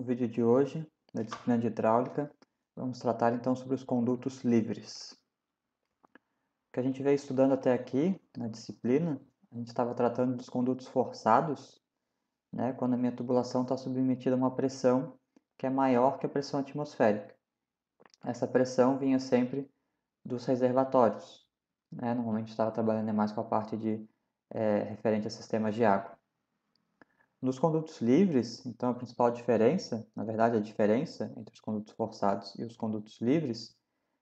No vídeo de hoje, da disciplina de hidráulica, vamos tratar então sobre os condutos livres. O que a gente veio estudando até aqui na disciplina, a gente estava tratando dos condutos forçados, né, quando a minha tubulação está submetida a uma pressão que é maior que a pressão atmosférica. Essa pressão vinha sempre dos reservatórios. Né? Normalmente estava trabalhando mais com a parte de é, referente a sistemas de água. Nos condutos livres, então a principal diferença, na verdade a diferença entre os condutos forçados e os condutos livres,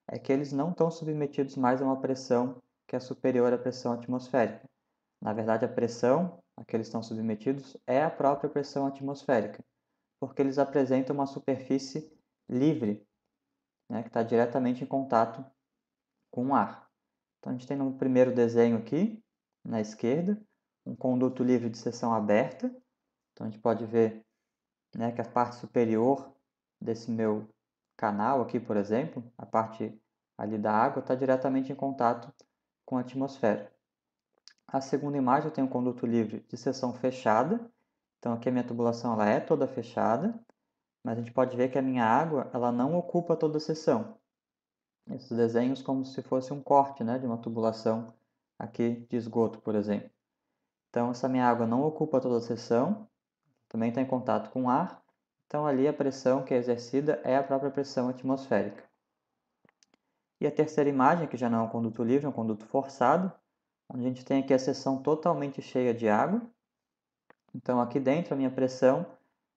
é que eles não estão submetidos mais a uma pressão que é superior à pressão atmosférica. Na verdade, a pressão a que eles estão submetidos é a própria pressão atmosférica, porque eles apresentam uma superfície livre, né, que está diretamente em contato com o ar. Então, a gente tem no primeiro desenho aqui, na esquerda, um conduto livre de seção aberta, então a gente pode ver né, que a parte superior desse meu canal aqui, por exemplo, a parte ali da água está diretamente em contato com a atmosfera. A segunda imagem eu tenho um conduto livre de seção fechada, então aqui a minha tubulação ela é toda fechada, mas a gente pode ver que a minha água ela não ocupa toda a seção. Esses desenhos como se fosse um corte né, de uma tubulação aqui de esgoto, por exemplo. Então essa minha água não ocupa toda a seção, também está em contato com o ar, então ali a pressão que é exercida é a própria pressão atmosférica. E a terceira imagem, que já não é um conduto livre, é um conduto forçado, onde a gente tem aqui a seção totalmente cheia de água. Então aqui dentro a minha pressão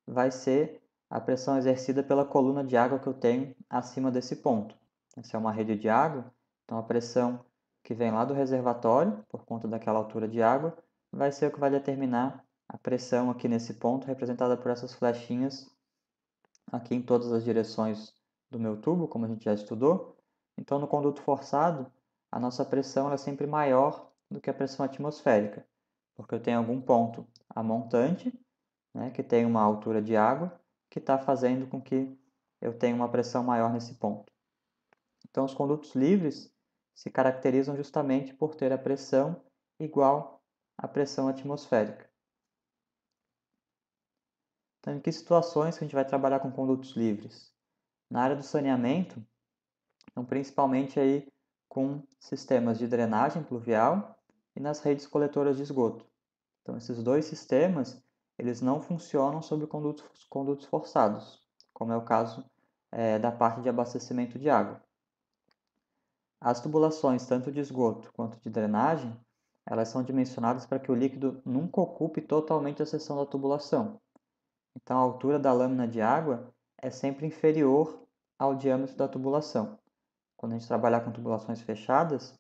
vai ser a pressão exercida pela coluna de água que eu tenho acima desse ponto. Essa é uma rede de água, então a pressão que vem lá do reservatório, por conta daquela altura de água, vai ser o que vai determinar a pressão aqui nesse ponto, representada por essas flechinhas aqui em todas as direções do meu tubo, como a gente já estudou. Então, no conduto forçado, a nossa pressão é sempre maior do que a pressão atmosférica, porque eu tenho algum ponto a montante, né, que tem uma altura de água, que está fazendo com que eu tenha uma pressão maior nesse ponto. Então, os condutos livres se caracterizam justamente por ter a pressão igual à pressão atmosférica. Então, em que situações que a gente vai trabalhar com condutos livres? Na área do saneamento, então, principalmente aí com sistemas de drenagem pluvial e nas redes coletoras de esgoto. Então, esses dois sistemas, eles não funcionam sobre condutos, condutos forçados, como é o caso é, da parte de abastecimento de água. As tubulações, tanto de esgoto quanto de drenagem, elas são dimensionadas para que o líquido nunca ocupe totalmente a seção da tubulação. Então, a altura da lâmina de água é sempre inferior ao diâmetro da tubulação. Quando a gente trabalhar com tubulações fechadas,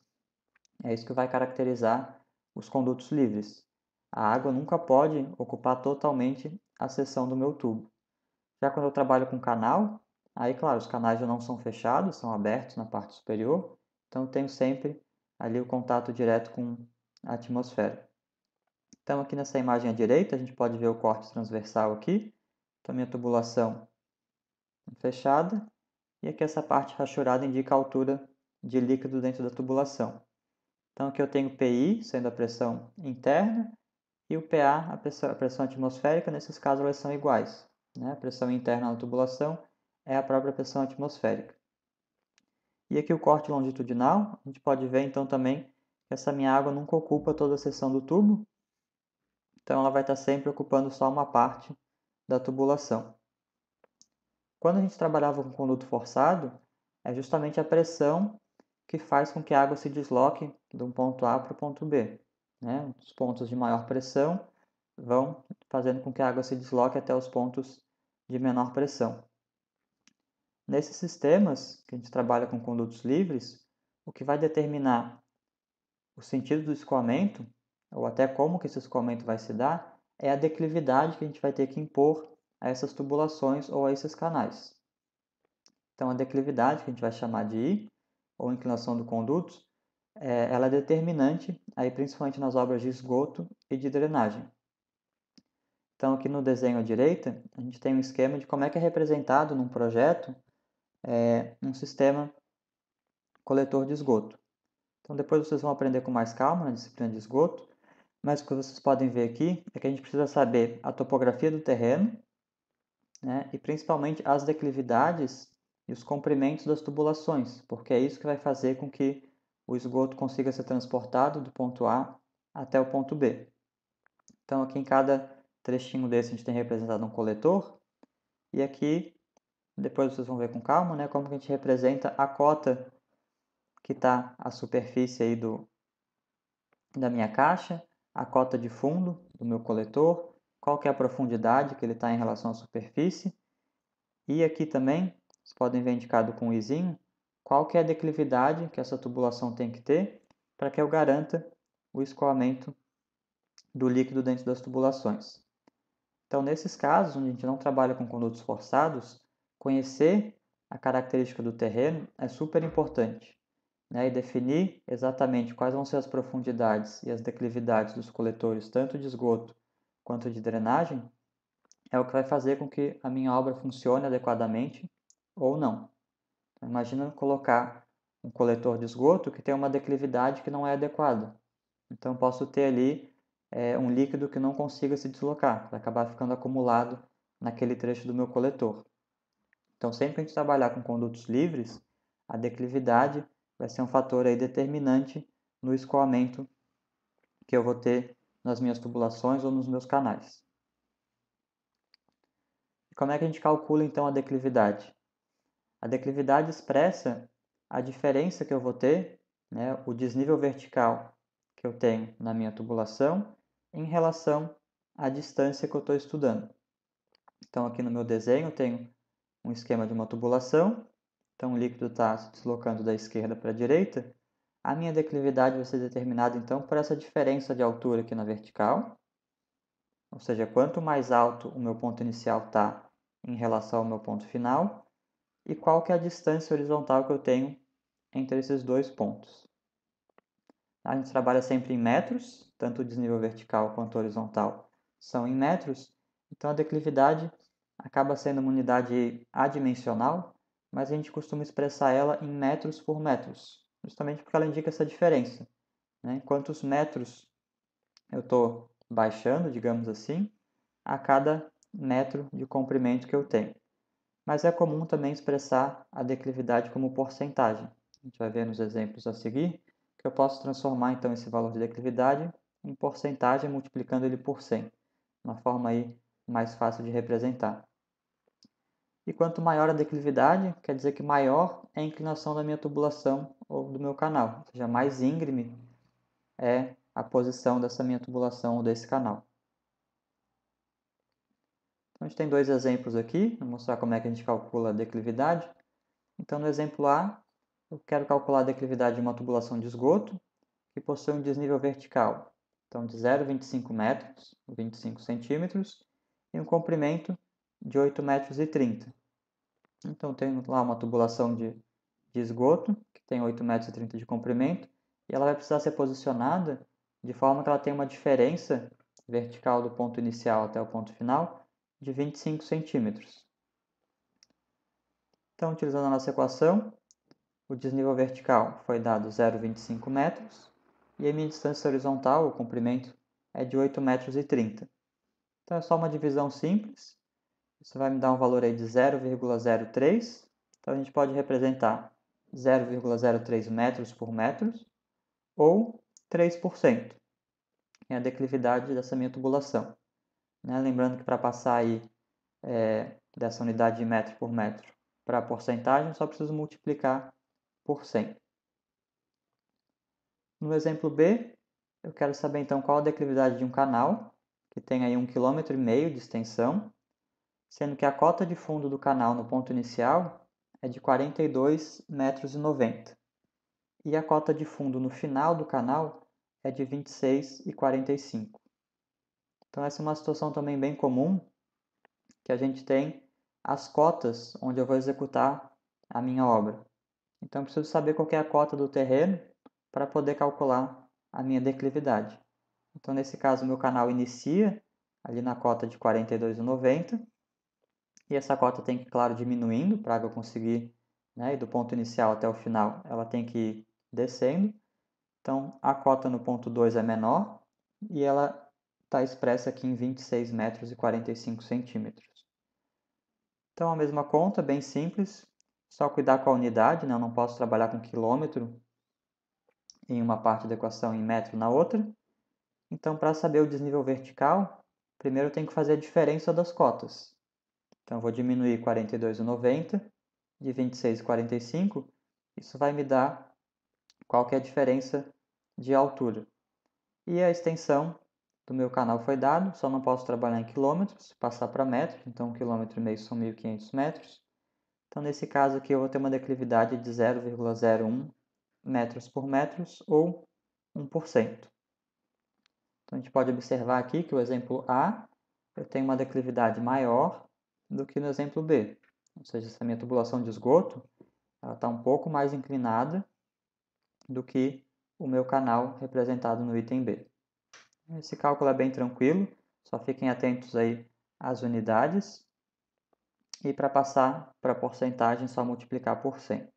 é isso que vai caracterizar os condutos livres. A água nunca pode ocupar totalmente a seção do meu tubo. Já quando eu trabalho com canal, aí, claro, os canais já não são fechados, são abertos na parte superior, então eu tenho sempre ali o contato direto com a atmosfera. Então, aqui nessa imagem à direita, a gente pode ver o corte transversal aqui. Então, minha tubulação fechada. E aqui essa parte rachurada indica a altura de líquido dentro da tubulação. Então, aqui eu tenho PI, sendo a pressão interna, e o PA, a pressão, a pressão atmosférica. Nesses casos, elas são iguais. Né? A pressão interna na tubulação é a própria pressão atmosférica. E aqui o corte longitudinal, a gente pode ver então também que essa minha água nunca ocupa toda a seção do tubo, então ela vai estar sempre ocupando só uma parte da tubulação. Quando a gente trabalhava com conduto forçado, é justamente a pressão que faz com que a água se desloque de um ponto A para o ponto B. Né? Os pontos de maior pressão vão fazendo com que a água se desloque até os pontos de menor pressão. Nesses sistemas que a gente trabalha com condutos livres, o que vai determinar o sentido do escoamento ou até como que esse escoamento vai se dar, é a declividade que a gente vai ter que impor a essas tubulações ou a esses canais. Então, a declividade, que a gente vai chamar de I, ou inclinação do conduto, é, ela é determinante, aí, principalmente nas obras de esgoto e de drenagem. Então, aqui no desenho à direita, a gente tem um esquema de como é que é representado num projeto é, um sistema coletor de esgoto. Então, depois vocês vão aprender com mais calma na disciplina de esgoto, mas o que vocês podem ver aqui é que a gente precisa saber a topografia do terreno, né? e principalmente as declividades e os comprimentos das tubulações, porque é isso que vai fazer com que o esgoto consiga ser transportado do ponto A até o ponto B. Então, aqui em cada trechinho desse a gente tem representado um coletor, e aqui, depois vocês vão ver com calma, né, como que a gente representa a cota que está a superfície aí do, da minha caixa, a cota de fundo do meu coletor, qual que é a profundidade que ele está em relação à superfície, e aqui também, vocês podem ver indicado com o izinho, qual que é a declividade que essa tubulação tem que ter para que eu garanta o escoamento do líquido dentro das tubulações. Então, nesses casos, onde a gente não trabalha com condutos forçados, conhecer a característica do terreno é super importante. Né? E definir exatamente quais vão ser as profundidades e as declividades dos coletores, tanto de esgoto quanto de drenagem, é o que vai fazer com que a minha obra funcione adequadamente ou não. Então, imagina colocar um coletor de esgoto que tem uma declividade que não é adequada. Então, posso ter ali é, um líquido que não consiga se deslocar, vai acabar ficando acumulado naquele trecho do meu coletor. Então, sempre que a gente trabalhar com condutos livres, a declividade vai ser um fator aí determinante no escoamento que eu vou ter nas minhas tubulações ou nos meus canais. Como é que a gente calcula então a declividade? A declividade expressa a diferença que eu vou ter, né, o desnível vertical que eu tenho na minha tubulação em relação à distância que eu estou estudando. Então, aqui no meu desenho, eu tenho um esquema de uma tubulação. Então, o líquido está se deslocando da esquerda para a direita. A minha declividade vai ser determinada, então, por essa diferença de altura aqui na vertical. Ou seja, quanto mais alto o meu ponto inicial está em relação ao meu ponto final. E qual que é a distância horizontal que eu tenho entre esses dois pontos. A gente trabalha sempre em metros, tanto o desnível vertical quanto horizontal são em metros, então a declividade acaba sendo uma unidade adimensional, mas a gente costuma expressar ela em metros por metros, justamente porque ela indica essa diferença. Né? Quantos metros eu estou baixando, digamos assim, a cada metro de comprimento que eu tenho. Mas é comum também expressar a declividade como porcentagem. A gente vai ver nos exemplos a seguir que eu posso transformar então esse valor de declividade em porcentagem multiplicando ele por 100, uma forma aí mais fácil de representar. E quanto maior a declividade, quer dizer que maior é a inclinação da minha tubulação ou do meu canal, ou seja, mais íngreme é a posição dessa minha tubulação ou desse canal. Então, a gente tem dois exemplos aqui, vou mostrar como é que a gente calcula a declividade. Então, no exemplo A, eu quero calcular a declividade de uma tubulação de esgoto que possui um desnível vertical, então de 0,25 metros, 25 centímetros, e um comprimento de 8 metros e 30. Então, tenho lá uma tubulação de, de esgoto, que tem 8 metros e 30 de comprimento, e ela vai precisar ser posicionada de forma que ela tenha uma diferença vertical do ponto inicial até o ponto final de 25 centímetros. Então, utilizando a nossa equação, o desnível vertical foi dado 0,25 metros e a minha distância horizontal, o comprimento, é de 8 metros e 30. Então é só uma divisão simples. Isso vai me dar um valor aí de 0,03. Então a gente pode representar 0,03 metros por metro ou 3%, é a declividade dessa minha tubulação. Né? Lembrando que para passar aí é, dessa unidade de metro por metro para a porcentagem, só preciso multiplicar por 100. No exemplo B, eu quero saber então qual a declividade de um canal, que tem aí um quilômetro e meio de extensão, sendo que a cota de fundo do canal no ponto inicial é de 42,90 metros e a cota de fundo no final do canal é de 26,45. Então essa é uma situação também bem comum, que a gente tem as cotas onde eu vou executar a minha obra. Então, eu preciso saber qual é a cota do terreno para poder calcular a minha declividade. Então, nesse caso, meu canal inicia ali na cota de 42,90 e essa cota tem que, claro, diminuindo para eu conseguir, né, do ponto inicial até o final, ela tem que ir descendo. Então, a cota no ponto 2 é menor e ela está expressa aqui em 26 metros e 45 centímetros. Então, a mesma conta, bem simples, só cuidar com a unidade, né? eu não posso trabalhar com quilômetro em uma parte da equação e metro na outra. Então, para saber o desnível vertical, primeiro eu tenho que fazer a diferença das cotas. Então, eu vou diminuir 42,90 de 26,45. Isso vai me dar qual que é a diferença de altura. E a extensão do meu canal foi dado, só não posso trabalhar em quilômetros, passar para metros, então um quilômetro e meio são 1.500 metros. Então, nesse caso aqui, eu vou ter uma declividade de 0,01 metros por metros ou 1%. Então, a gente pode observar aqui que o exemplo A, eu tenho uma declividade maior do que no exemplo B. Ou seja, essa minha tubulação de esgoto está um pouco mais inclinada do que o meu canal representado no item B. Esse cálculo é bem tranquilo, só fiquem atentos aí às unidades. E para passar para a porcentagem, só multiplicar por 100.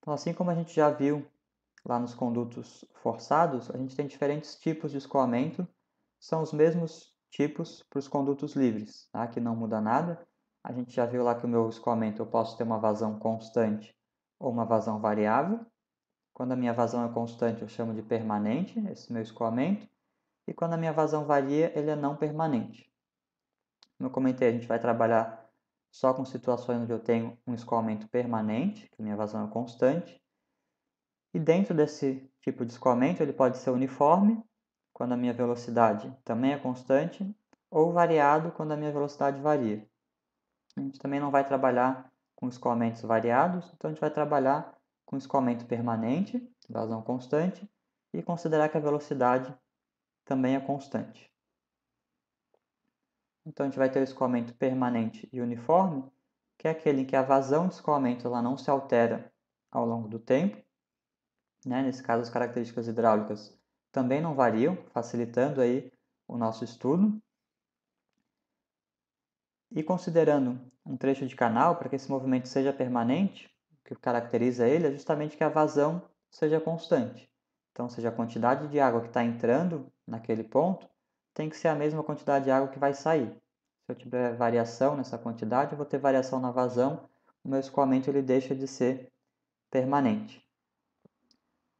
Então, assim como a gente já viu lá nos condutos forçados, a gente tem diferentes tipos de escoamento, são os mesmos tipos para os condutos livres, tá? que não muda nada. A gente já viu lá que o meu escoamento eu posso ter uma vazão constante ou uma vazão variável. Quando a minha vazão é constante, eu chamo de permanente, esse meu escoamento. E quando a minha vazão varia, ele é não permanente. Como eu comentei, a gente vai trabalhar só com situações onde eu tenho um escoamento permanente, que a minha vazão é constante, e dentro desse tipo de escoamento, ele pode ser uniforme, quando a minha velocidade também é constante, ou variado, quando a minha velocidade varia. A gente também não vai trabalhar com escoamentos variados, então a gente vai trabalhar com escoamento permanente, vazão constante, e considerar que a velocidade também é constante. Então a gente vai ter o escoamento permanente e uniforme, que é aquele em que a vazão de escoamento ela não se altera ao longo do tempo, né? Nesse caso, as características hidráulicas também não variam, facilitando aí o nosso estudo. E considerando um trecho de canal, para que esse movimento seja permanente, o que caracteriza ele é justamente que a vazão seja constante. Então, seja a quantidade de água que está entrando naquele ponto tem que ser a mesma quantidade de água que vai sair. Se eu tiver variação nessa quantidade, eu vou ter variação na vazão, o meu escoamento ele deixa de ser permanente.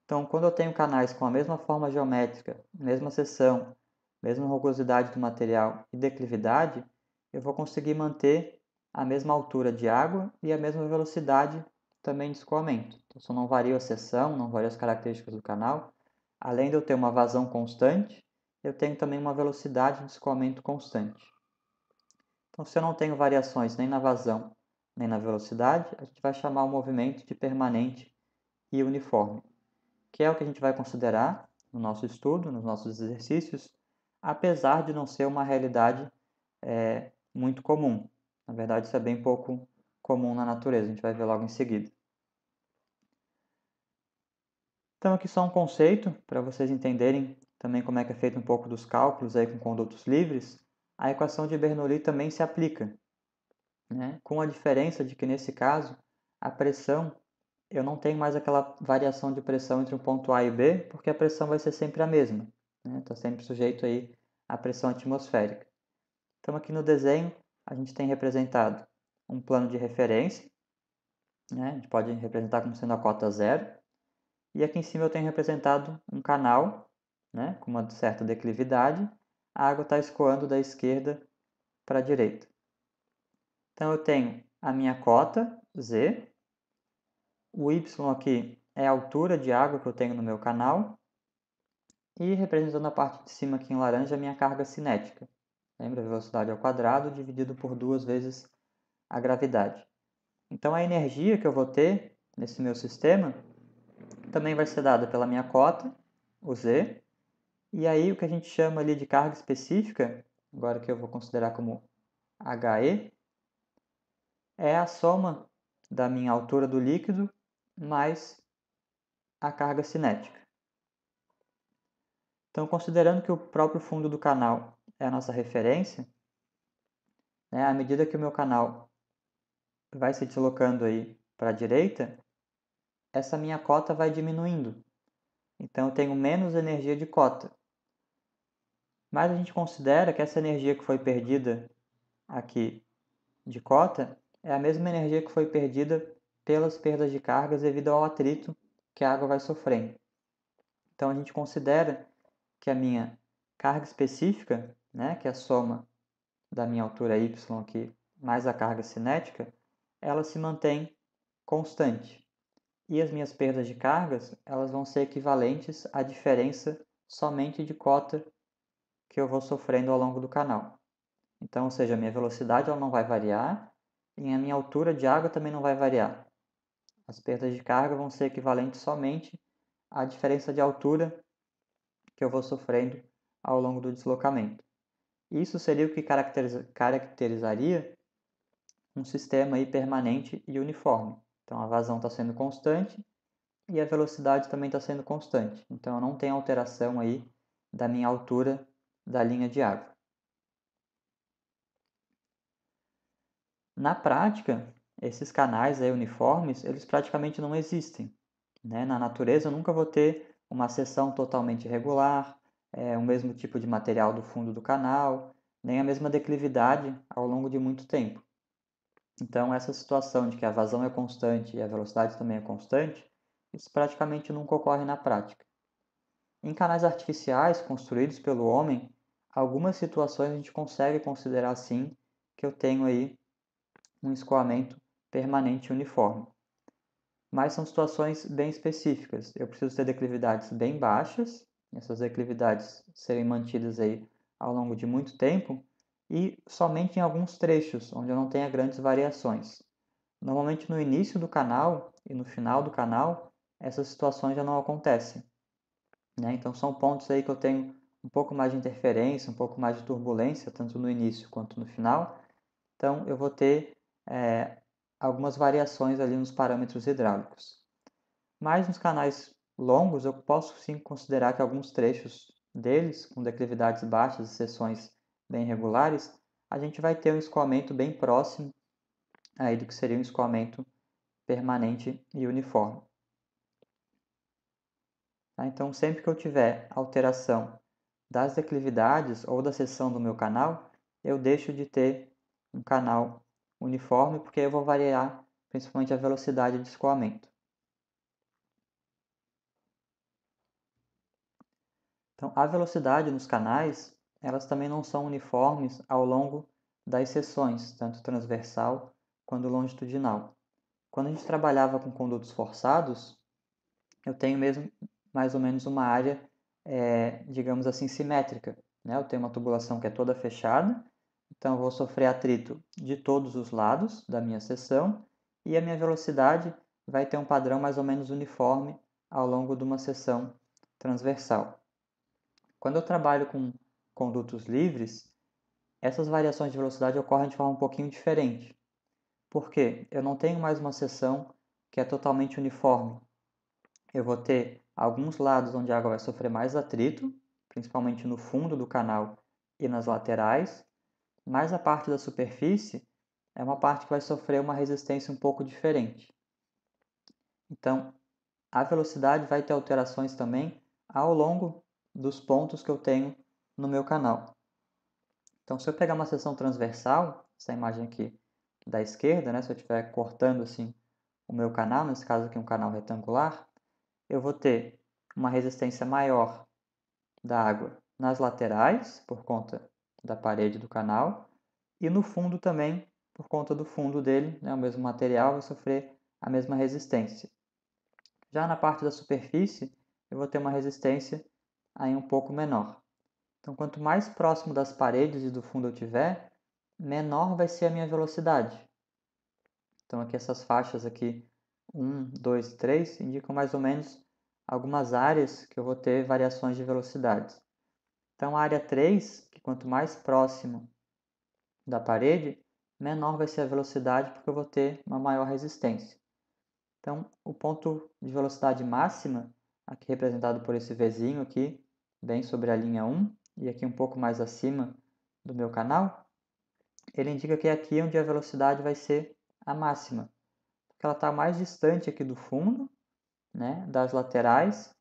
Então, quando eu tenho canais com a mesma forma geométrica, mesma seção, mesma rugosidade do material e declividade, eu vou conseguir manter a mesma altura de água e a mesma velocidade também de escoamento. Então, eu não vario a seção, não vario as características do canal, além de eu ter uma vazão constante, eu tenho também uma velocidade de escoamento constante. Então, se eu não tenho variações nem na vazão nem na velocidade, a gente vai chamar o movimento de permanente e uniforme que é o que a gente vai considerar no nosso estudo, nos nossos exercícios, apesar de não ser uma realidade é, muito comum. Na verdade, isso é bem pouco comum na natureza, a gente vai ver logo em seguida. Então, aqui só um conceito para vocês entenderem também como é que é feito um pouco dos cálculos aí com condutos livres. A equação de Bernoulli também se aplica, né? com a diferença de que, nesse caso, a pressão eu não tenho mais aquela variação de pressão entre o ponto A e B, porque a pressão vai ser sempre a mesma. Está né? Tá sempre sujeito aí à pressão atmosférica. Então, aqui no desenho, a gente tem representado um plano de referência. Né? A gente pode representar como sendo a cota zero. E aqui em cima eu tenho representado um canal né? com uma certa declividade. A água está escoando da esquerda para a direita. Então, eu tenho a minha cota, Z, o y aqui é a altura de água que eu tenho no meu canal. E representando a parte de cima aqui em laranja, a minha carga cinética. Lembra? Velocidade ao quadrado dividido por duas vezes a gravidade. Então a energia que eu vou ter nesse meu sistema também vai ser dada pela minha cota, o Z. E aí o que a gente chama ali de carga específica, agora que eu vou considerar como HE, é a soma da minha altura do líquido mais a carga cinética. Então, considerando que o próprio fundo do canal é a nossa referência, né, à medida que o meu canal vai se deslocando aí para a direita, essa minha cota vai diminuindo. Então, eu tenho menos energia de cota. Mas a gente considera que essa energia que foi perdida aqui de cota é a mesma energia que foi perdida pelas perdas de cargas devido ao atrito que a água vai sofrendo. Então a gente considera que a minha carga específica, né, que é a soma da minha altura y aqui mais a carga cinética, ela se mantém constante. E as minhas perdas de cargas, elas vão ser equivalentes à diferença somente de cota que eu vou sofrendo ao longo do canal. Então, ou seja, a minha velocidade ela não vai variar e a minha altura de água também não vai variar. As perdas de carga vão ser equivalentes somente à diferença de altura que eu vou sofrendo ao longo do deslocamento. Isso seria o que caracteriza, caracterizaria um sistema aí permanente e uniforme. Então a vazão está sendo constante e a velocidade também está sendo constante. Então eu não tenho alteração aí da minha altura da linha de água. Na prática, esses canais aí uniformes, eles praticamente não existem. Né? Na natureza eu nunca vou ter uma seção totalmente regular, é, o mesmo tipo de material do fundo do canal, nem a mesma declividade ao longo de muito tempo. Então, essa situação de que a vazão é constante e a velocidade também é constante, isso praticamente nunca ocorre na prática. Em canais artificiais construídos pelo homem, algumas situações a gente consegue considerar assim que eu tenho aí um escoamento permanente uniforme. Mas são situações bem específicas. Eu preciso ter declividades bem baixas, essas declividades serem mantidas aí ao longo de muito tempo, e somente em alguns trechos, onde eu não tenha grandes variações. Normalmente no início do canal e no final do canal, essas situações já não acontecem. Né? Então são pontos aí que eu tenho um pouco mais de interferência, um pouco mais de turbulência, tanto no início quanto no final. Então eu vou ter é, algumas variações ali nos parâmetros hidráulicos. Mas nos canais longos eu posso sim considerar que alguns trechos deles, com declividades baixas e seções bem regulares, a gente vai ter um escoamento bem próximo aí do que seria um escoamento permanente e uniforme. Tá? Então, sempre que eu tiver alteração das declividades ou da seção do meu canal, eu deixo de ter um canal uniforme, porque eu vou variar principalmente a velocidade de escoamento. Então, a velocidade nos canais elas também não são uniformes ao longo das seções, tanto transversal quanto longitudinal. Quando a gente trabalhava com condutos forçados, eu tenho mesmo mais ou menos uma área, é, digamos assim, simétrica. Né? Eu tenho uma tubulação que é toda fechada, então vou sofrer atrito de todos os lados da minha seção e a minha velocidade vai ter um padrão mais ou menos uniforme ao longo de uma seção transversal. Quando eu trabalho com condutos livres, essas variações de velocidade ocorrem de forma um pouquinho diferente. Por quê? Eu não tenho mais uma seção que é totalmente uniforme. Eu vou ter alguns lados onde a água vai sofrer mais atrito, principalmente no fundo do canal e nas laterais, mas a parte da superfície é uma parte que vai sofrer uma resistência um pouco diferente. Então, a velocidade vai ter alterações também ao longo dos pontos que eu tenho no meu canal. Então, se eu pegar uma seção transversal, essa imagem aqui da esquerda, né, se eu estiver cortando assim o meu canal, nesse caso aqui um canal retangular, eu vou ter uma resistência maior da água nas laterais, por conta da parede do canal, e no fundo também, por conta do fundo dele, né, o mesmo material vai sofrer a mesma resistência. Já na parte da superfície, eu vou ter uma resistência aí um pouco menor. Então, quanto mais próximo das paredes e do fundo eu tiver, menor vai ser a minha velocidade. Então, aqui essas faixas aqui, 1, 2, 3, indicam mais ou menos algumas áreas que eu vou ter variações de velocidades. Então, a área 3, que quanto mais próximo da parede, menor vai ser a velocidade, porque eu vou ter uma maior resistência. Então, o ponto de velocidade máxima, aqui representado por esse Vzinho aqui, bem sobre a linha 1, e aqui um pouco mais acima do meu canal, ele indica que é aqui onde a velocidade vai ser a máxima, porque ela está mais distante aqui do fundo, né, das laterais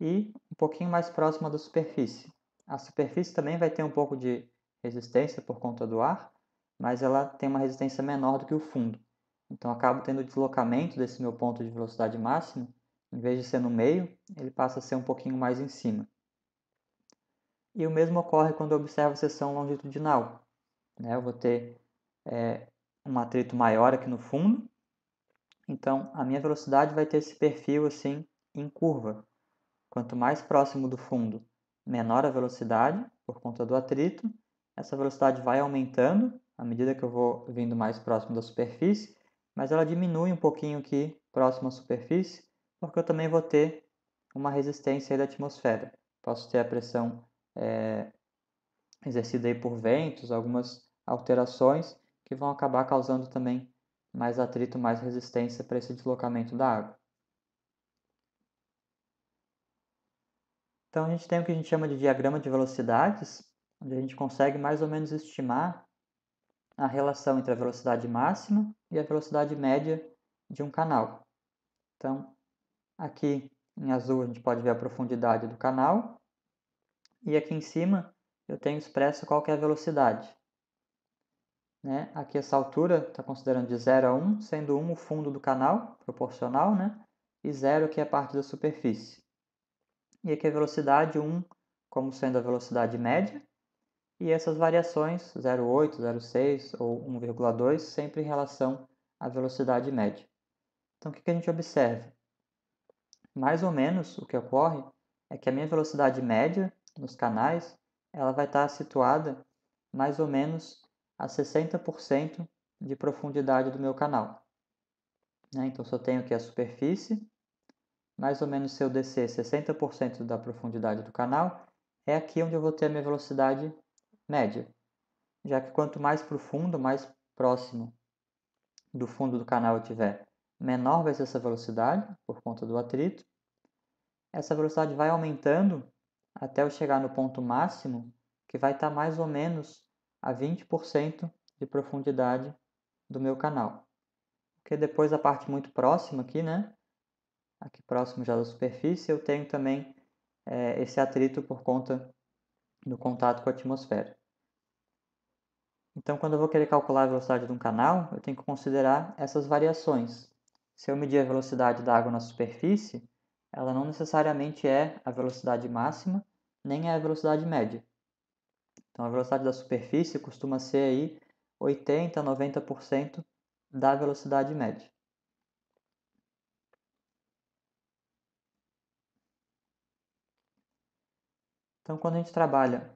e um pouquinho mais próxima da superfície. A superfície também vai ter um pouco de resistência por conta do ar, mas ela tem uma resistência menor do que o fundo. Então, acabo tendo o deslocamento desse meu ponto de velocidade máxima, em vez de ser no meio, ele passa a ser um pouquinho mais em cima. E o mesmo ocorre quando eu observo a seção longitudinal. Né? Eu vou ter é, um atrito maior aqui no fundo, então a minha velocidade vai ter esse perfil assim em curva. Quanto mais próximo do fundo, menor a velocidade por conta do atrito. Essa velocidade vai aumentando à medida que eu vou vindo mais próximo da superfície, mas ela diminui um pouquinho aqui próximo à superfície, porque eu também vou ter uma resistência da atmosfera. Posso ter a pressão é, exercida aí por ventos, algumas alterações que vão acabar causando também mais atrito, mais resistência para esse deslocamento da água. Então a gente tem o que a gente chama de diagrama de velocidades, onde a gente consegue mais ou menos estimar a relação entre a velocidade máxima e a velocidade média de um canal. Então, aqui em azul a gente pode ver a profundidade do canal, e aqui em cima eu tenho expresso qual é a velocidade. Né? Aqui essa altura está considerando de 0 a 1, sendo 1 o fundo do canal, proporcional, né? e 0 aqui é a parte da superfície. E aqui a velocidade 1 como sendo a velocidade média, e essas variações 0,8, 0,6 ou 1,2 sempre em relação à velocidade média. Então o que a gente observa? Mais ou menos o que ocorre é que a minha velocidade média nos canais ela vai estar situada mais ou menos a 60% de profundidade do meu canal. Né? Então, se eu tenho aqui a superfície, mais ou menos se eu descer 60% da profundidade do canal, é aqui onde eu vou ter a minha velocidade média. Já que quanto mais profundo, mais próximo do fundo do canal eu tiver, menor vai ser essa velocidade, por conta do atrito. Essa velocidade vai aumentando até eu chegar no ponto máximo, que vai estar mais ou menos a 20% de profundidade do meu canal. Porque depois a parte muito próxima aqui, né? Aqui próximo já da superfície, eu tenho também é, esse atrito por conta do contato com a atmosfera. Então, quando eu vou querer calcular a velocidade de um canal, eu tenho que considerar essas variações. Se eu medir a velocidade da água na superfície, ela não necessariamente é a velocidade máxima, nem é a velocidade média. Então a velocidade da superfície costuma ser aí 80 a 90% da velocidade média. Então, quando a gente trabalha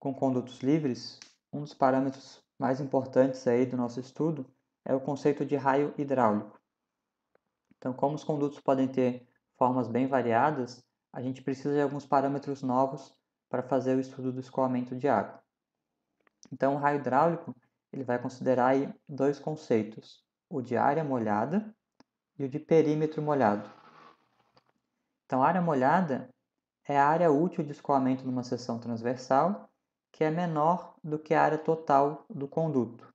com condutos livres, um dos parâmetros mais importantes aí do nosso estudo é o conceito de raio hidráulico. Então, como os condutos podem ter formas bem variadas, a gente precisa de alguns parâmetros novos para fazer o estudo do escoamento de água. Então, o raio hidráulico ele vai considerar aí dois conceitos, o de área molhada e o de perímetro molhado. Então, a área molhada é a área útil de escoamento numa seção transversal, que é menor do que a área total do conduto.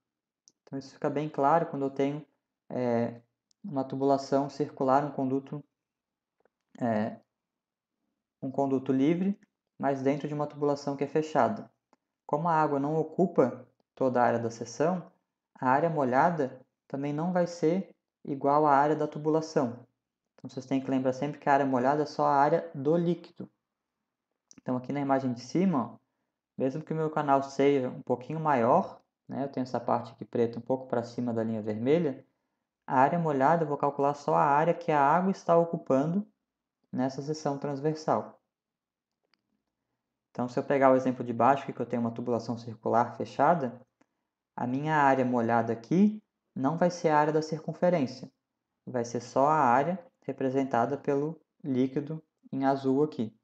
Então, isso fica bem claro quando eu tenho é, uma tubulação circular, um conduto é, um conduto livre, mas dentro de uma tubulação que é fechada. Como a água não ocupa toda a área da seção, a área molhada também não vai ser igual à área da tubulação. Então vocês têm que lembrar sempre que a área molhada é só a área do líquido. Então aqui na imagem de cima, ó, mesmo que o meu canal seja um pouquinho maior, né, eu tenho essa parte aqui preta um pouco para cima da linha vermelha, a área molhada eu vou calcular só a área que a água está ocupando nessa seção transversal. Então, se eu pegar o exemplo de baixo, que eu tenho uma tubulação circular fechada, a minha área molhada aqui não vai ser a área da circunferência, vai ser só a área representada pelo líquido em azul aqui.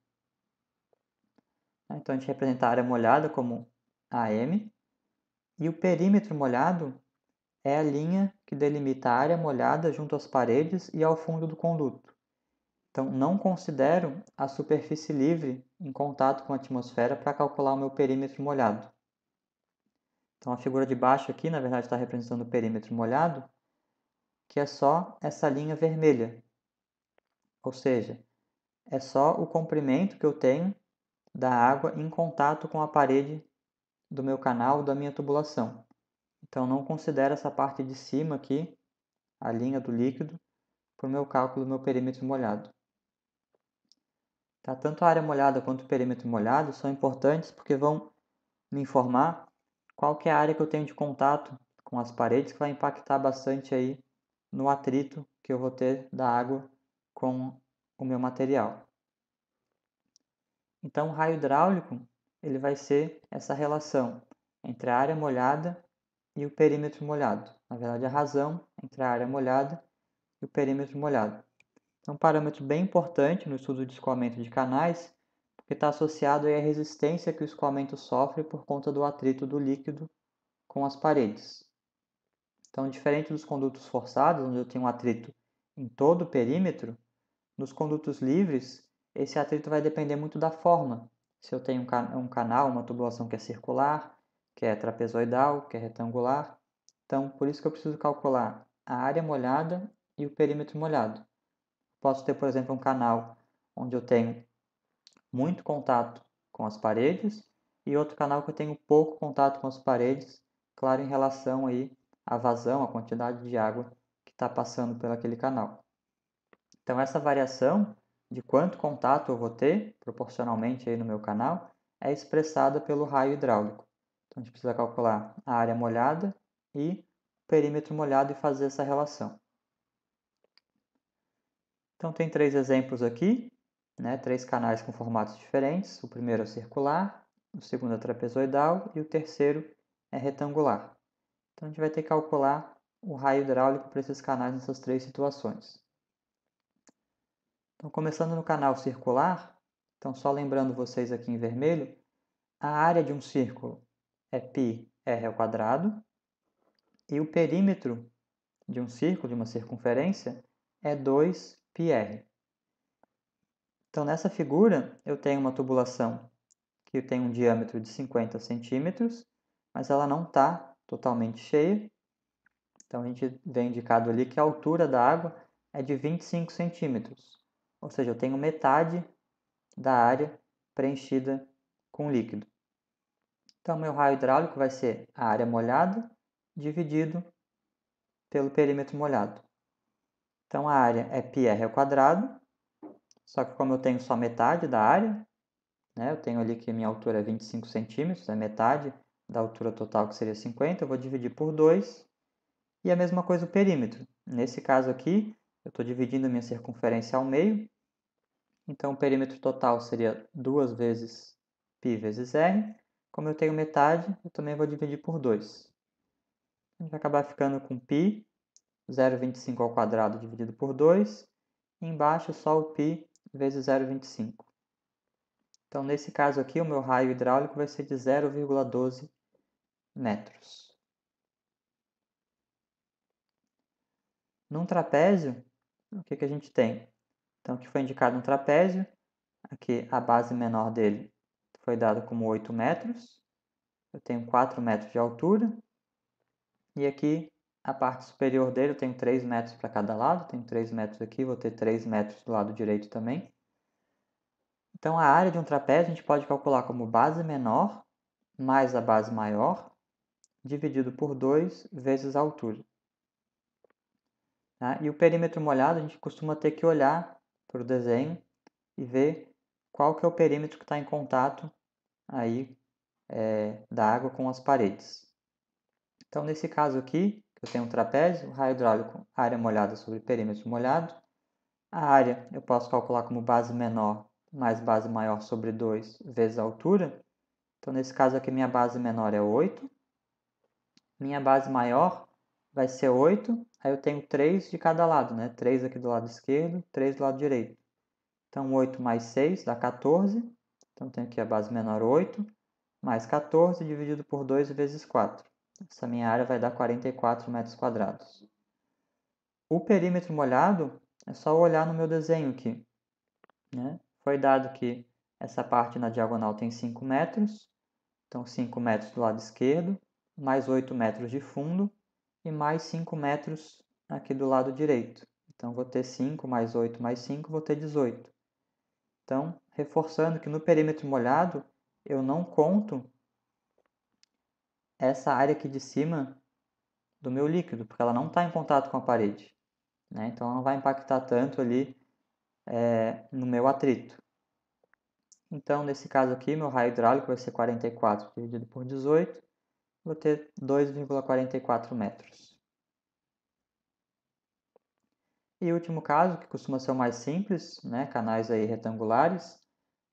Então, a gente representa a área molhada como AM, e o perímetro molhado é a linha que delimita a área molhada junto às paredes e ao fundo do conduto. Então, não considero a superfície livre em contato com a atmosfera para calcular o meu perímetro molhado. Então, a figura de baixo aqui, na verdade, está representando o perímetro molhado, que é só essa linha vermelha. Ou seja, é só o comprimento que eu tenho da água em contato com a parede do meu canal, da minha tubulação. Então, não considero essa parte de cima aqui, a linha do líquido, para o meu cálculo do meu perímetro molhado. Tá? Tanto a área molhada quanto o perímetro molhado são importantes porque vão me informar qual que é a área que eu tenho de contato com as paredes que vai impactar bastante aí no atrito que eu vou ter da água com o meu material. Então, o raio hidráulico ele vai ser essa relação entre a área molhada e o perímetro molhado. Na verdade, a razão entre a área molhada e o perímetro molhado. É um parâmetro bem importante no estudo de escoamento de canais, porque está associado à resistência que o escoamento sofre por conta do atrito do líquido com as paredes. Então, diferente dos condutos forçados, onde eu tenho um atrito em todo o perímetro, nos condutos livres, esse atrito vai depender muito da forma. Se eu tenho um, can canal, uma tubulação que é circular, que é trapezoidal, que é retangular. Então, por isso que eu preciso calcular a área molhada e o perímetro molhado. Posso ter, por exemplo, um canal onde eu tenho muito contato com as paredes e outro canal que eu tenho pouco contato com as paredes, claro, em relação aí à vazão, à quantidade de água que está passando por aquele canal. Então, essa variação de quanto contato eu vou ter, proporcionalmente aí no meu canal, é expressada pelo raio hidráulico. Então, a gente precisa calcular a área molhada e o perímetro molhado e fazer essa relação. Então, tem três exemplos aqui, né? três canais com formatos diferentes. O primeiro é circular, o segundo é trapezoidal e o terceiro é retangular. Então, a gente vai ter que calcular o raio hidráulico para esses canais nessas três situações. Então, começando no canal circular, então só lembrando vocês aqui em vermelho, a área de um círculo é πr ao quadrado e o perímetro de um círculo, de uma circunferência, é 2πr. Então, nessa figura, eu tenho uma tubulação que tem um diâmetro de 50 centímetros, mas ela não está totalmente cheia. Então, a gente vê indicado ali que a altura da água é de 25 centímetros. Ou seja, eu tenho metade da área preenchida com líquido. Então, meu raio hidráulico vai ser a área molhada dividido pelo perímetro molhado. Então, a área é πr ao quadrado, só que como eu tenho só metade da área, né, eu tenho ali que minha altura é 25 centímetros, é metade da altura total que seria 50, eu vou dividir por 2, e a mesma coisa o perímetro. Nesse caso aqui, eu estou dividindo minha circunferência ao meio, então, o perímetro total seria 2 vezes π vezes r. Como eu tenho metade, eu também vou dividir por 2. A gente vai acabar ficando com π, 0,25 ao quadrado dividido por 2. E embaixo só o π vezes 0,25. Então, nesse caso aqui, o meu raio hidráulico vai ser de 0,12 metros. Num trapézio, o que, que a gente tem? Então, aqui foi indicado um trapézio. Aqui a base menor dele foi dada como 8 metros. Eu tenho 4 metros de altura. E aqui a parte superior dele eu tenho 3 metros para cada lado. Tenho 3 metros aqui, vou ter 3 metros do lado direito também. Então, a área de um trapézio a gente pode calcular como base menor mais a base maior, dividido por 2 vezes a altura. Tá? E o perímetro molhado a gente costuma ter que olhar para o desenho e ver qual que é o perímetro que está em contato aí é, da água com as paredes. Então, nesse caso aqui, eu tenho um trapézio, raio hidráulico, área molhada sobre perímetro molhado. A área eu posso calcular como base menor mais base maior sobre 2 vezes a altura. Então, nesse caso aqui, minha base menor é 8. Minha base maior vai ser 8, aí eu tenho 3 de cada lado, né? 3 aqui do lado esquerdo, 3 do lado direito. Então, 8 mais 6 dá 14. Então, tenho aqui a base menor 8, mais 14 dividido por 2 vezes 4. Essa minha área vai dar 44 metros quadrados. O perímetro molhado é só olhar no meu desenho aqui. Né? Foi dado que essa parte na diagonal tem 5 metros, então 5 metros do lado esquerdo, mais 8 metros de fundo, e mais 5 metros aqui do lado direito. Então, vou ter 5 mais 8 mais 5, vou ter 18. Então, reforçando que no perímetro molhado, eu não conto essa área aqui de cima do meu líquido, porque ela não está em contato com a parede. Né? Então, ela não vai impactar tanto ali é, no meu atrito. Então, nesse caso aqui, meu raio hidráulico vai ser 44 dividido por 18, vou ter 2,44 metros. E último caso, que costuma ser o mais simples, né, canais aí retangulares,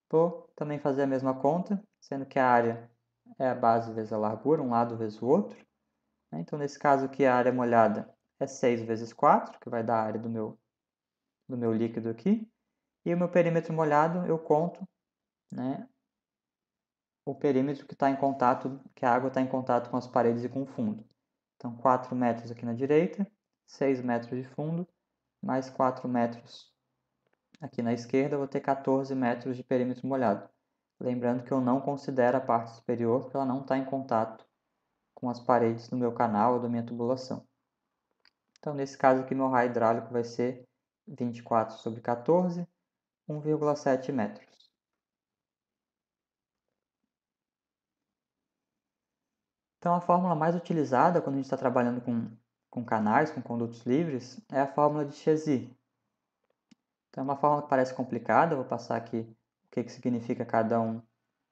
vou também fazer a mesma conta, sendo que a área é a base vezes a largura, um lado vezes o outro. Né? Então, nesse caso aqui, a área molhada é 6 vezes 4, que vai dar a área do meu, do meu líquido aqui. E o meu perímetro molhado, eu conto né, o perímetro que está em contato, que a água está em contato com as paredes e com o fundo. Então, 4 metros aqui na direita, 6 metros de fundo, mais 4 metros aqui na esquerda, eu vou ter 14 metros de perímetro molhado. Lembrando que eu não considero a parte superior, porque ela não está em contato com as paredes do meu canal ou da minha tubulação. Então, nesse caso aqui, meu raio hidráulico vai ser 24 sobre 14, 1,7 metros. Então, a fórmula mais utilizada quando a gente está trabalhando com com canais, com condutos livres, é a fórmula de Chezy. Então, é uma fórmula que parece complicada, vou passar aqui o que, que significa cada, um,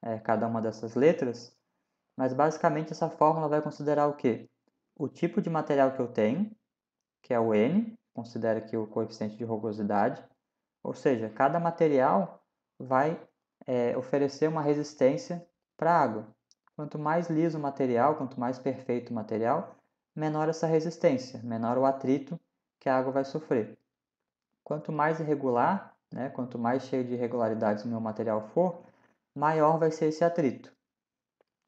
é, cada uma dessas letras, mas basicamente essa fórmula vai considerar o quê? O tipo de material que eu tenho, que é o N, considera aqui o coeficiente de rugosidade, ou seja, cada material vai é, oferecer uma resistência para a água. Quanto mais liso o material, quanto mais perfeito o material, menor essa resistência, menor o atrito que a água vai sofrer. Quanto mais irregular, né, quanto mais cheio de irregularidades o meu material for, maior vai ser esse atrito.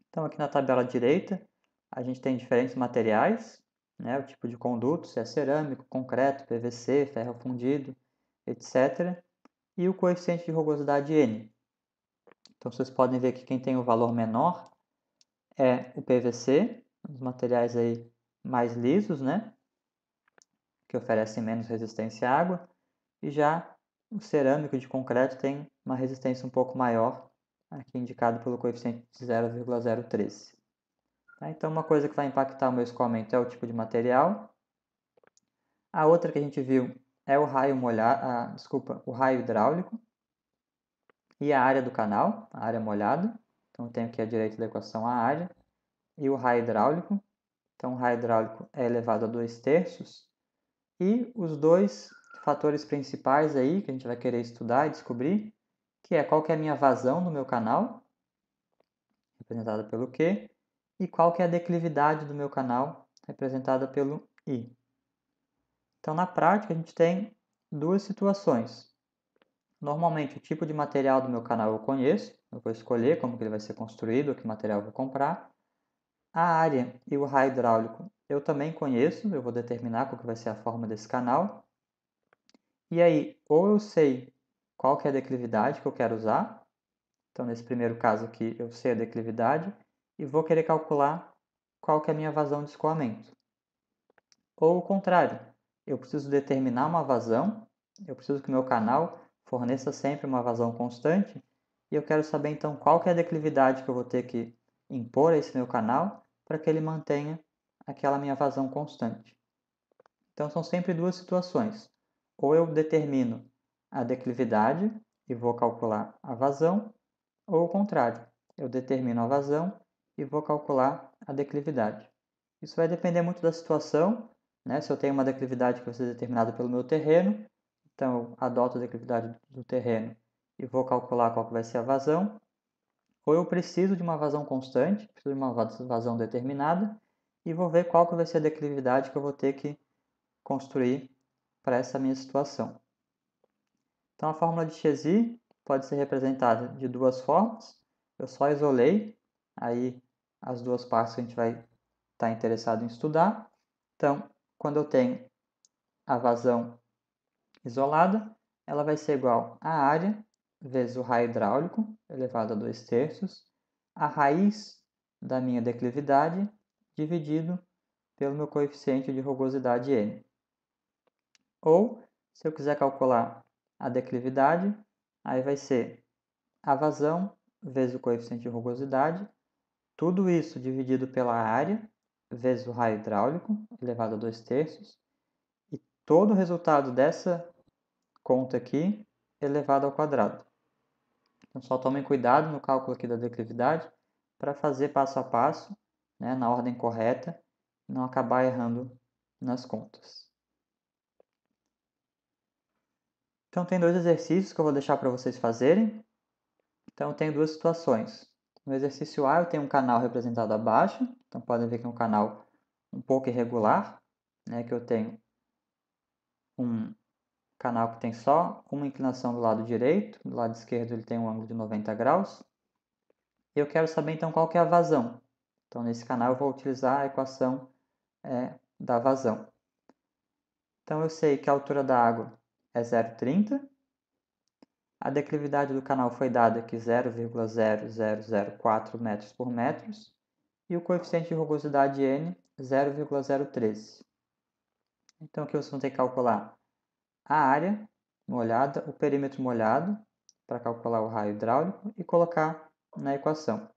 Então, aqui na tabela direita, a gente tem diferentes materiais, né, o tipo de conduto, se é cerâmico, concreto, PVC, ferro fundido, etc. E o coeficiente de rugosidade N. Então, vocês podem ver que quem tem o valor menor é o PVC, os materiais aí mais lisos, né? Que oferecem menos resistência à água. E já o cerâmico de concreto tem uma resistência um pouco maior, aqui indicado pelo coeficiente de 0,013. Tá? Então, uma coisa que vai impactar o meu escoamento é o tipo de material. A outra que a gente viu é o raio molhado, ah, desculpa, o raio hidráulico e a área do canal, a área molhada. Então, eu tenho aqui à direita da equação a área e o raio hidráulico. Então, o raio hidráulico é elevado a 2 terços. E os dois fatores principais aí que a gente vai querer estudar e descobrir, que é qual que é a minha vazão no meu canal, representada pelo Q, e qual que é a declividade do meu canal, representada pelo I. Então, na prática, a gente tem duas situações. Normalmente, o tipo de material do meu canal eu conheço, eu vou escolher como que ele vai ser construído, que material eu vou comprar. A área e o raio hidráulico eu também conheço, eu vou determinar qual que vai ser a forma desse canal. E aí, ou eu sei qual que é a declividade que eu quero usar, então nesse primeiro caso aqui eu sei a declividade, e vou querer calcular qual que é a minha vazão de escoamento. Ou o contrário, eu preciso determinar uma vazão, eu preciso que o meu canal forneça sempre uma vazão constante, e eu quero saber então qual que é a declividade que eu vou ter que impor a esse meu canal para que ele mantenha aquela minha vazão constante. Então são sempre duas situações. Ou eu determino a declividade e vou calcular a vazão, ou o contrário, eu determino a vazão e vou calcular a declividade. Isso vai depender muito da situação, né? Se eu tenho uma declividade que vai ser determinada pelo meu terreno, então eu adoto a declividade do terreno e vou calcular qual vai ser a vazão ou eu preciso de uma vazão constante, preciso de uma vazão determinada, e vou ver qual que vai ser a declividade que eu vou ter que construir para essa minha situação. Então, a fórmula de Chezy pode ser representada de duas formas. Eu só isolei aí as duas partes que a gente vai estar tá interessado em estudar. Então, quando eu tenho a vazão isolada, ela vai ser igual à área vezes o raio hidráulico, elevado a 2 terços, a raiz da minha declividade, dividido pelo meu coeficiente de rugosidade n. Ou, se eu quiser calcular a declividade, Aí vai ser a vazão vezes o coeficiente de rugosidade, tudo isso dividido pela área vezes o raio hidráulico elevado a 2 terços, todo o resultado dessa conta aqui elevado ao quadrado. Então, só tomem cuidado no cálculo aqui da declividade para fazer passo a passo, né, na ordem correta, não acabar errando nas contas. Então, tem dois exercícios que eu vou deixar para vocês fazerem. Então, tem duas situações. No exercício A, eu tenho um canal representado abaixo. Então, podem ver que é um canal um pouco irregular, né, que eu tenho um canal que tem só uma inclinação do lado direito, do lado esquerdo ele tem um ângulo de 90 graus. Eu quero saber então qual que é a vazão. Então nesse canal eu vou utilizar a equação é, da vazão. Então eu sei que a altura da água é 0,30. A declividade do canal foi dada aqui 0,0004 metros por metros. E o coeficiente de rugosidade N, 0,013. Então aqui vocês vão ter que calcular a área molhada, o perímetro molhado, para calcular o raio hidráulico e colocar na equação.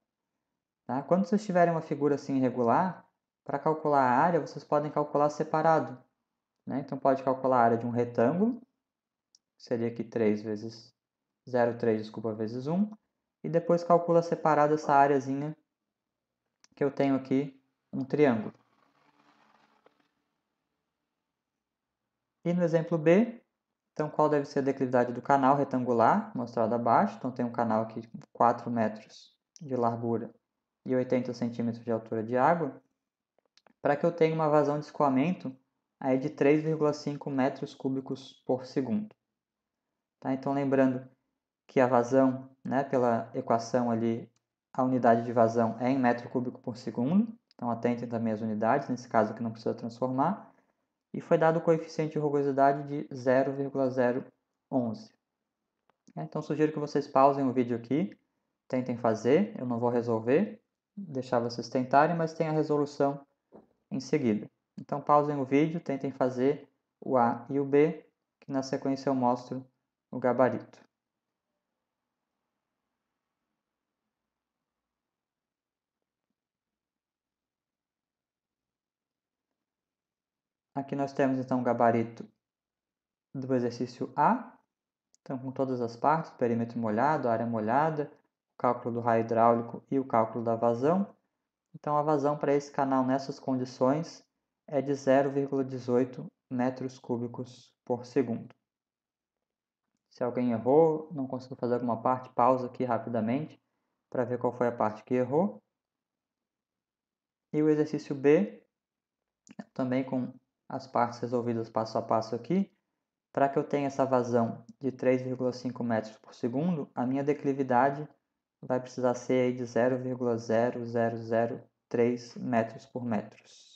Tá? Quando vocês tiverem uma figura assim irregular, para calcular a área, vocês podem calcular separado. Né? Então, pode calcular a área de um retângulo, seria aqui 3 vezes 0,3, desculpa, vezes 1, e depois calcula separado essa áreazinha que eu tenho aqui, um triângulo. E no exemplo B, então qual deve ser a declividade do canal retangular, mostrado abaixo. Então tem um canal aqui de 4 metros de largura e 80 centímetros de altura de água, para que eu tenha uma vazão de escoamento aí de 3,5 metros cúbicos por segundo. Tá? Então, lembrando que a vazão, né, pela equação ali, a unidade de vazão é em metro cúbico por segundo. Então, atentem também às unidades, nesse caso aqui não precisa transformar. E foi dado o coeficiente de rugosidade de 0,011. Então, sugiro que vocês pausem o vídeo aqui, tentem fazer, eu não vou resolver, deixar vocês tentarem, mas tem a resolução em seguida. Então, pausem o vídeo, tentem fazer o A e o B, que na sequência eu mostro o gabarito. Aqui nós temos então o gabarito do exercício A, então com todas as partes, perímetro molhado, área molhada, o cálculo do raio hidráulico e o cálculo da vazão. Então a vazão para esse canal nessas condições é de 0,18 metros cúbicos por segundo. Se alguém errou, não conseguiu fazer alguma parte, pausa aqui rapidamente para ver qual foi a parte que errou. E o exercício B, também com as partes resolvidas passo a passo aqui, para que eu tenha essa vazão de 3,5 metros por segundo, a minha declividade vai precisar ser de 0,0003 metros por metros.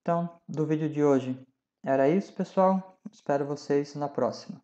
Então, do vídeo de hoje era isso, pessoal. Espero vocês na próxima.